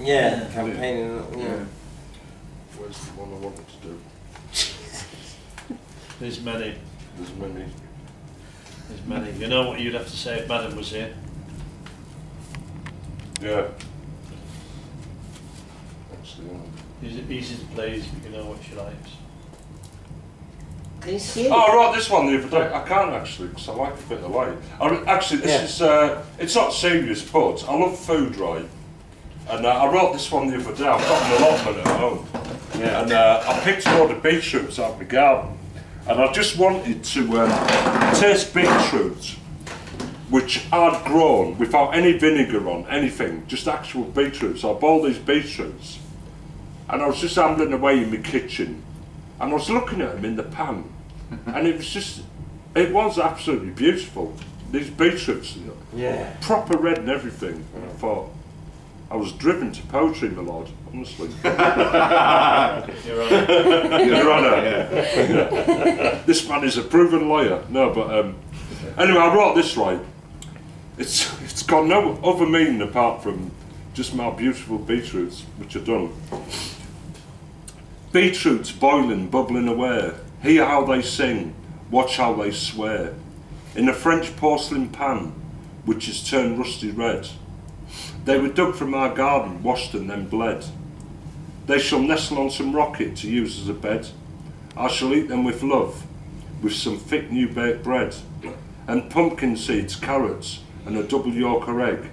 Yeah, campaigning. Yeah. Where's the one I wanted to do? There's many, There's many. there's many. You know what you'd have to say if Madam was here? Yeah. Actually, um, Easy, easy to please, but you know what she likes. Can you see? Oh, I wrote this one the other day. I can't actually because I like a bit of light. I, re- actually, this Yeah. is, uh, it's not serious, but I love food, right? And uh, I wrote this one the other day. I've got an allotment at home. Yeah. And uh, I picked a load of beetroots out of my garden. And I just wanted to um, taste beetroots, which I'd grown without any vinegar on, anything, just actual beetroots. I bought these beetroots. And I was just ambling away in my kitchen. And I was looking at them in the pan. and it was just, it was absolutely beautiful. These beetroots, you know, Yeah. proper red and everything. And I thought, I was driven to poetry, my lord, honestly. You're right. Your Honour. this man is a proven lawyer. No, but um, anyway, I wrote this right. It's it's got no other meaning apart from just my beautiful beetroots, which are done. Beetroots boiling, bubbling away. Hear how they sing, watch how they swear. In a French porcelain pan, which is turned rusty red. They were dug from our garden, washed and then bled. They shall nestle on some rocket to use as a bed. I shall eat them with love, with some thick new baked bread, and pumpkin seeds, carrots, and a double Yorker egg.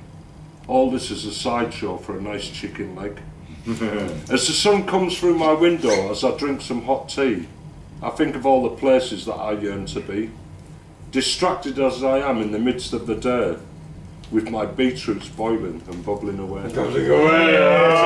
All this is a sideshow for a nice chicken leg. as the sun comes through my window as I drink some hot tea, I think of all the places that I yearn to be. Distracted as I am in the midst of the day, with my beetroots boiling and bubbling away. Bubbling away.